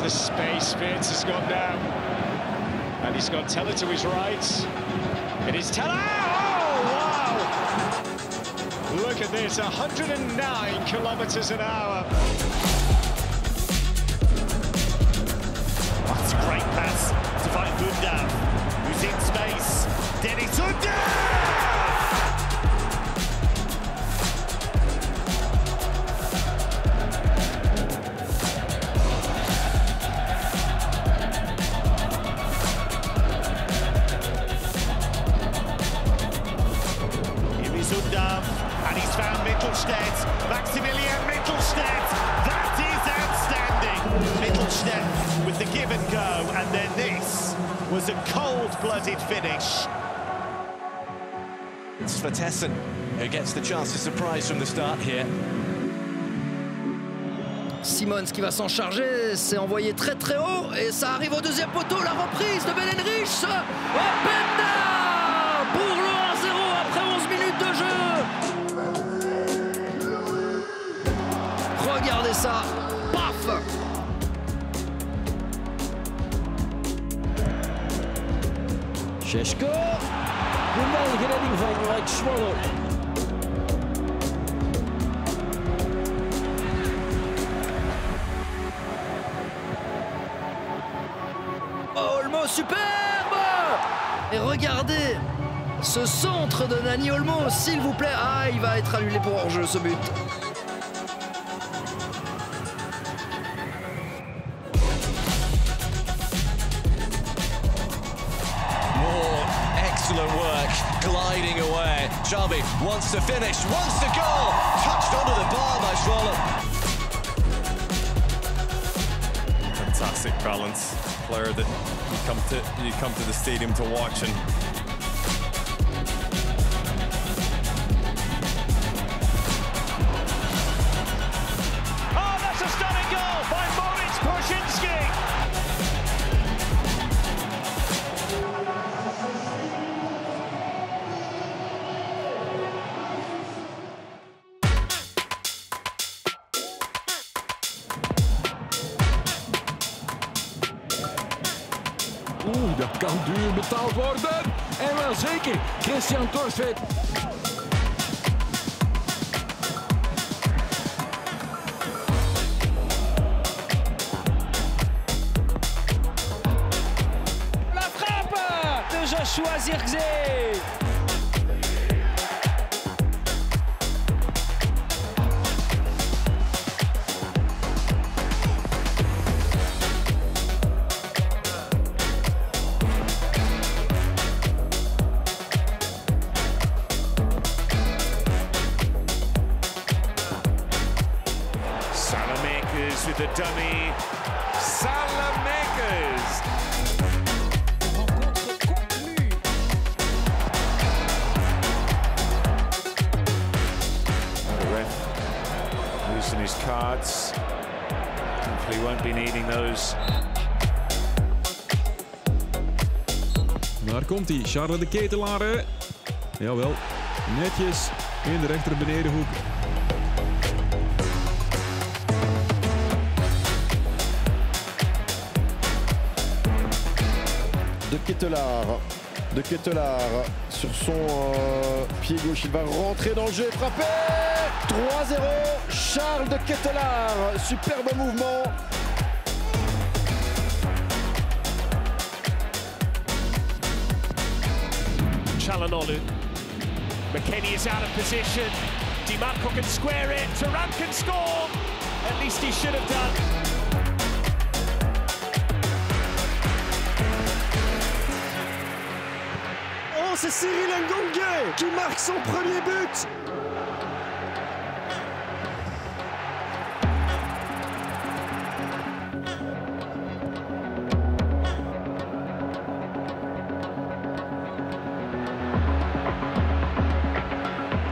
the space Vince has got now. And he's got Teller to his right. It is Teller! Oh, wow! Look at this, 109 kilometers an hour. Found Mittelstedt. Maximilian Mittelstedt. That is outstanding. Mittelstedt with the give and go, and then this was a cold-blooded finish. It's Vertessen who gets the chance to surprise from the start here. Simons qui va s'en charger, c'est envoyé très très haut et ça arrive au deuxième poteau, la reprise de Belenrich. Openda pour le 1-0 après 11 Regardez ça, paf Sheshko. Geweldige redding van Mike Swallow. Olmo superbe Et regardez ce centre de Nani Olmo, s'il vous plaît. Ah, il va être annulé pour hors-jeu ce but. Shelby wants to finish, wants to go. Touched under the bar by Schwaller. fantastic balance player that you come to you come to the stadium to watch and dat kan duur betaald worden. En wel zeker, Christian Torsvet. La frappe de Joshua Zirkzee. Salamakers with the dummy. Salamakers. The ref losing his cards. Hopefully won't be needing those. Daar komt hij, Charles de Ketelare. Jawel, netjes in de rechter benedenhoek. De Kettelard. De Kettelard sur son euh, pied gauche. Il va rentrer dans le jeu et frapper 3-0. Charles de Kettelard. Superbe mouvement. Chalanolu. McKenny is out of position. DiMarco can square it. Turan can score. At least he should have done. C'est Cyril Ngongue qui marque son premier but.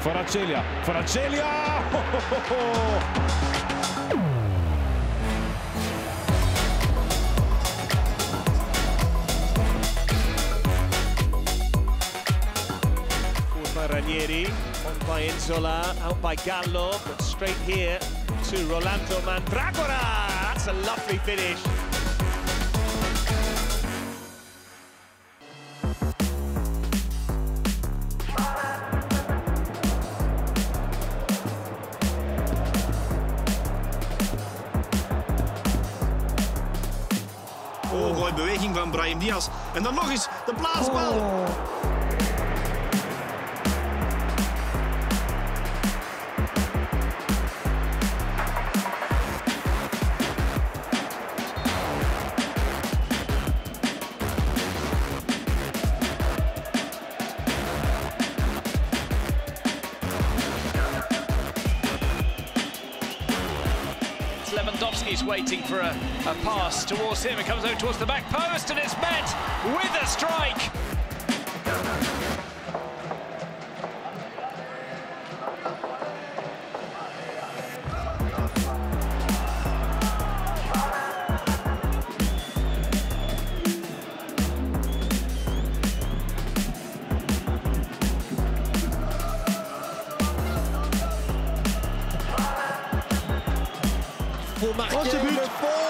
Faracelia, Faracelia! Forward by Ranieri, on by Inzola, out by Gallo, but straight here to Rolando Mandragora. That's a lovely finish. Oh, mooie beweging van Brahim Diaz. En dan nog eens de plaatsbal. Lewandowski's waiting for a, a pass towards him. It comes over towards the back post and it's met with a strike. wonderful match.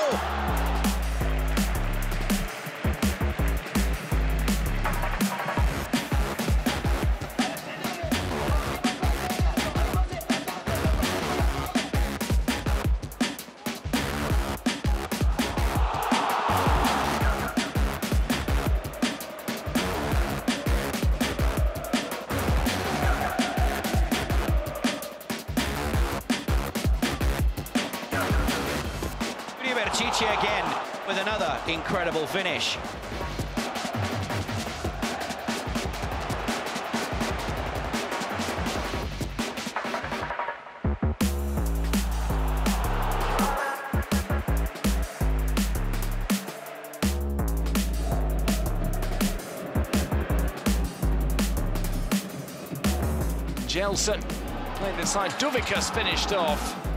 Again with another incredible finish. Jelson played inside. Dovikas finished off.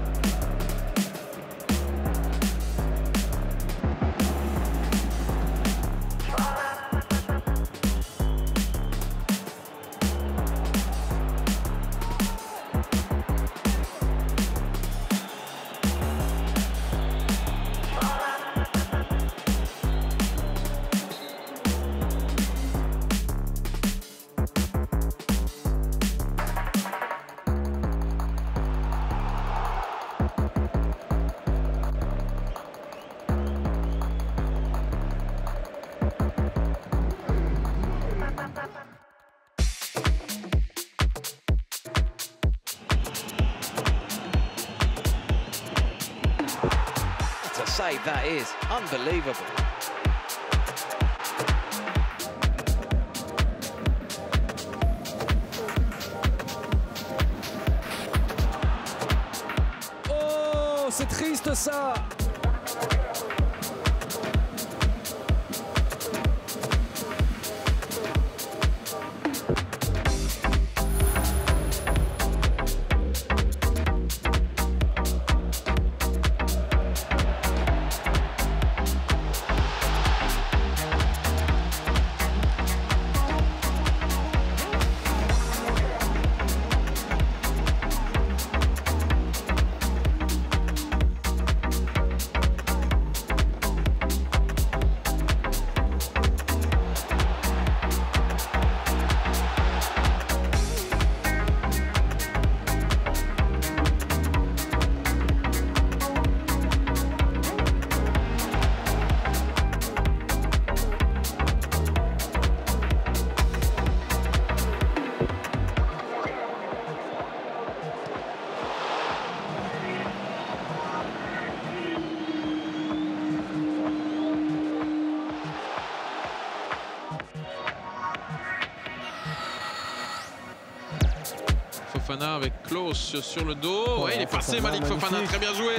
Save that is. Unbelievable. Oh, c'est triste ça Fofana avec Klaus sur le dos. Ouais, il est passé, Malik Fofana, très bien joué.